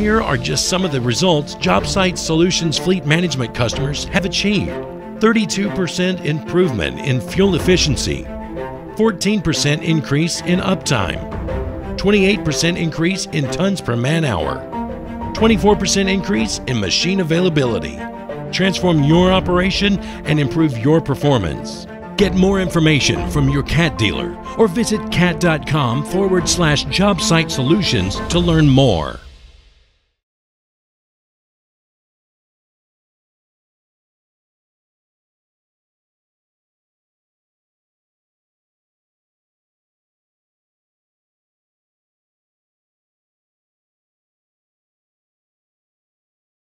Here are just some of the results JobSite Solutions fleet management customers have achieved 32% improvement in fuel efficiency, 14% increase in uptime, 28% increase in tons per man hour, 24% increase in machine availability. Transform your operation and improve your performance. Get more information from your CAT dealer or visit cat.com forward slash jobsite solutions to learn more.